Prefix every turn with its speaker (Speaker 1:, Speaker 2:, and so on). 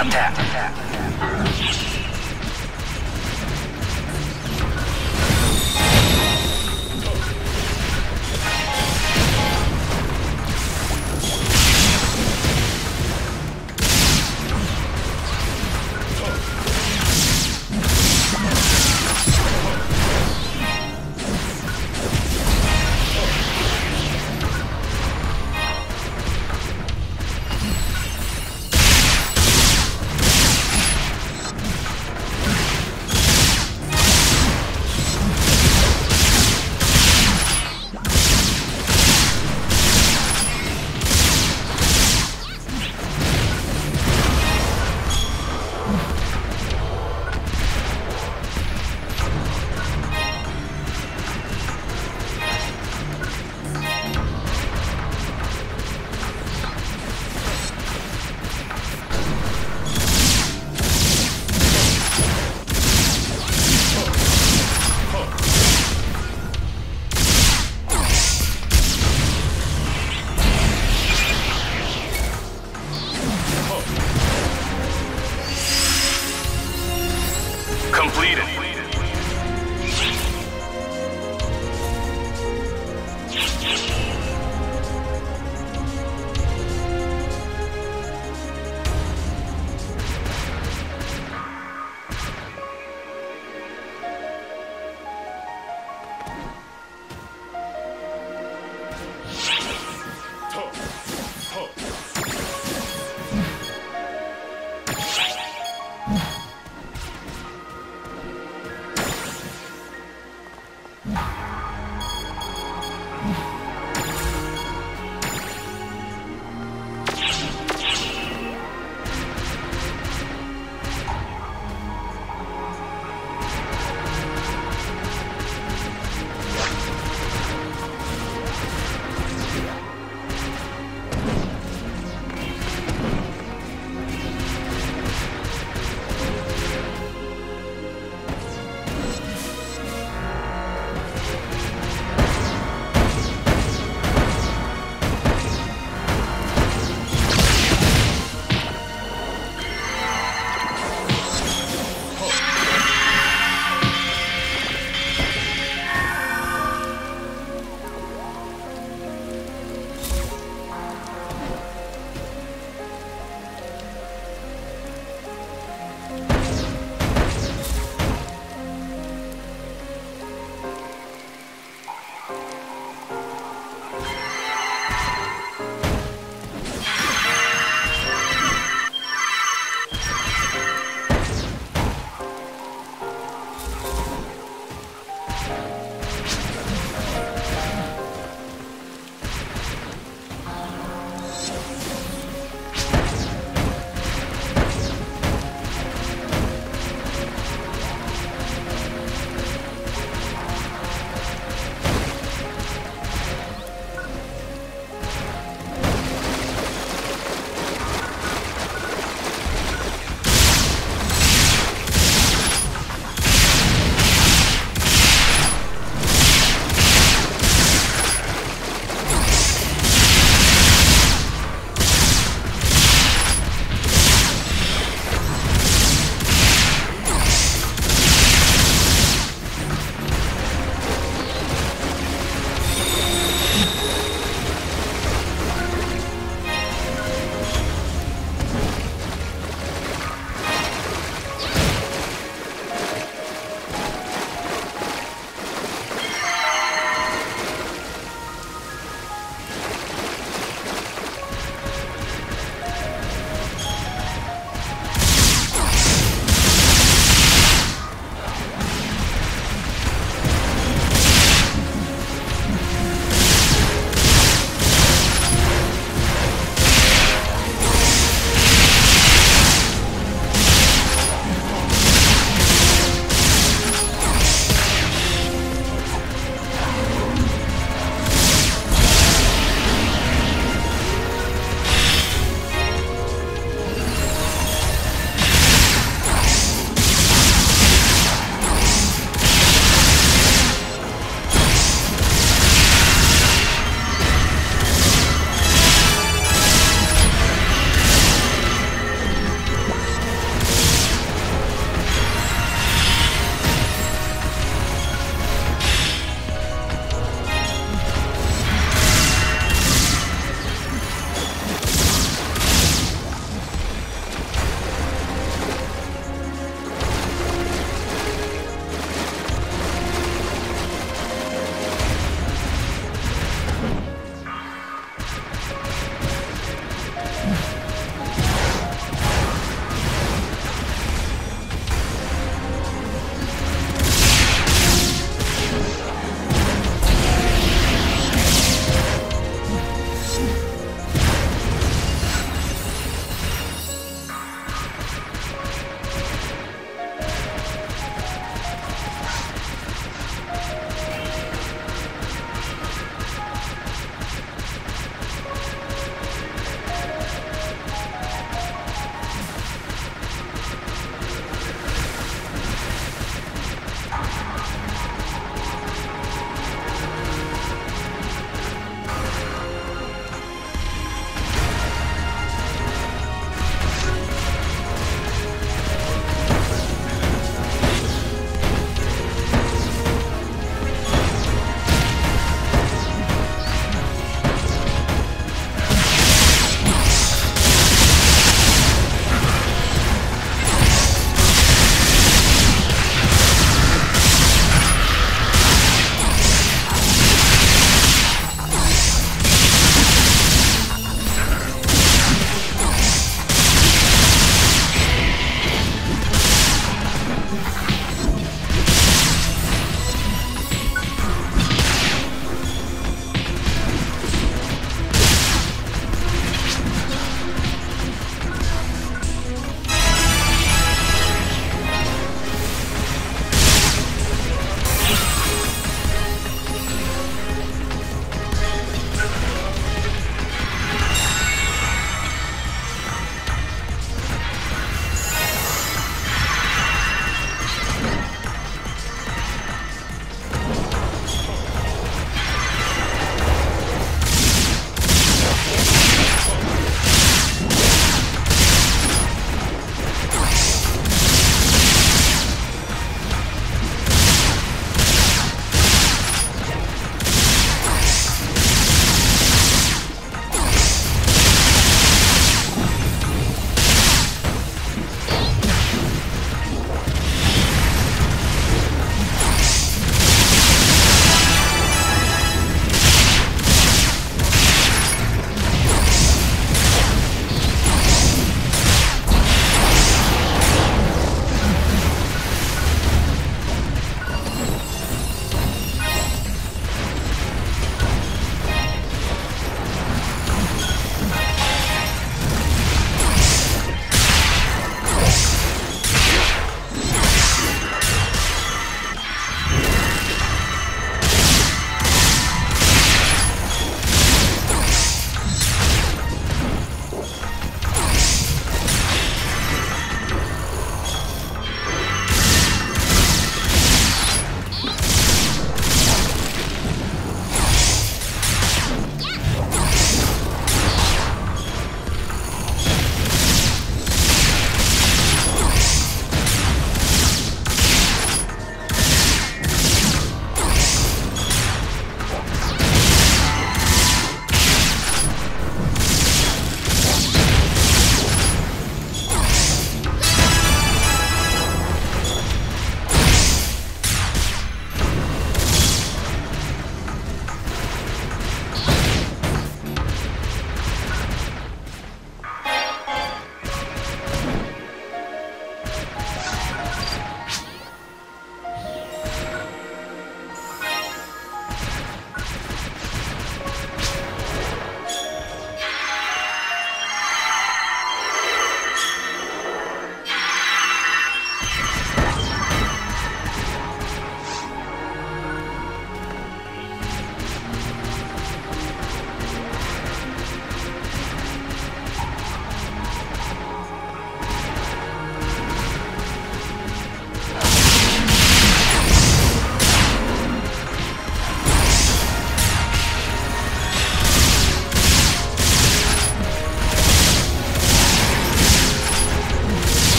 Speaker 1: Attack. Attack.